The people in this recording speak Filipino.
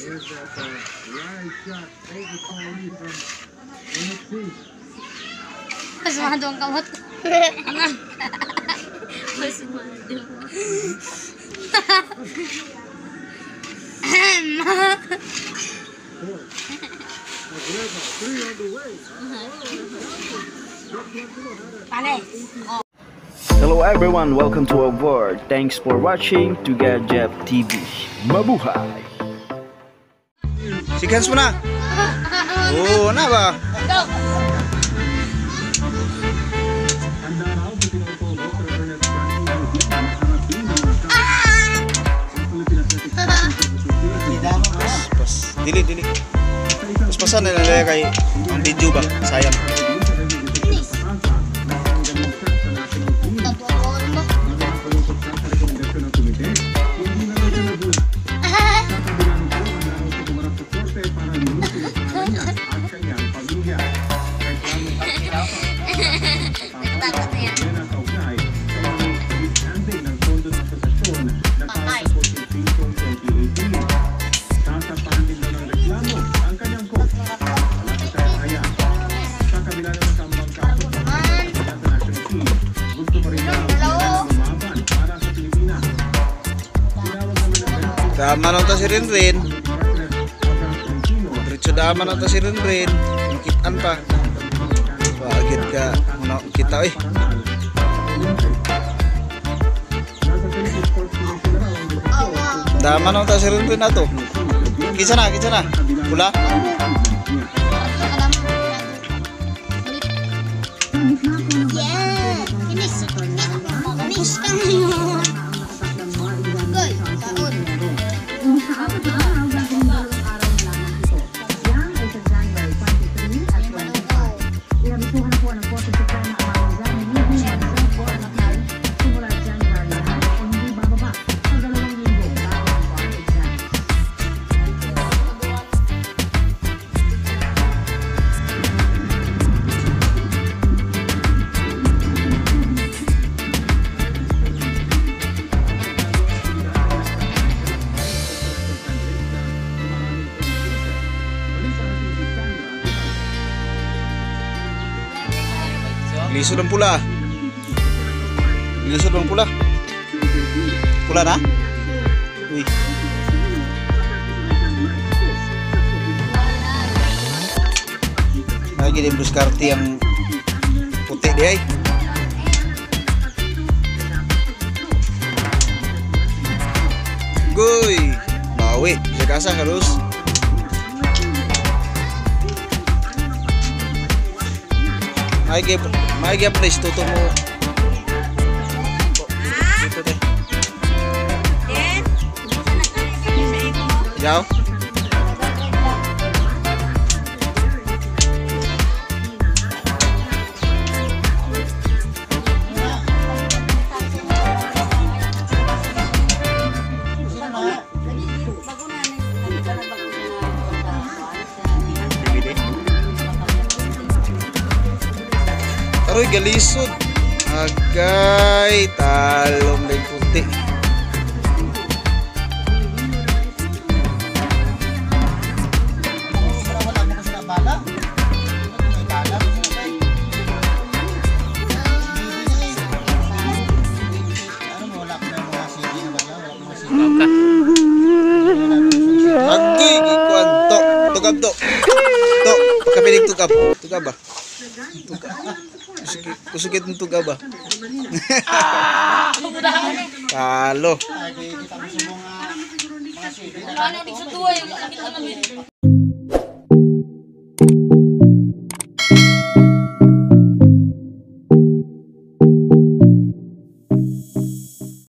is that right shot over Corey from Hello everyone, welcome to our world. Thanks for watching Together Jeff TV. Mabuhay! Sequence mo na. Oo, na ba? Go! Pas, dili, dili. Pas pasan na nila kay ang video ba? Sayang. Nagtatakot na yan. Dama nang ta si Rinrin. Diretso dama nang ta si Rinrin. Kitan pa. Ka. Ano, kita eh. Dama nang ta si Rinrin na to. Kisa na, kisa na. Pula. Yeah! Lisod ang pula. Lisod ang pula. Pula na? Uy. Lagi din buskarte yang puti dia ay. Goy. Bawi. Sa kasa harus. Gap, may gap please tuto mo. Dito deh. Yaw. Taroy galisod. Agay, talong yung puti. Agay, gikuan to. Tugab to. To, pagkapilig tugab. Tugab ba? Tugab. Kusugit, kusugit ng tugab ba? Talo. Ano, di sa tuwa yung namin.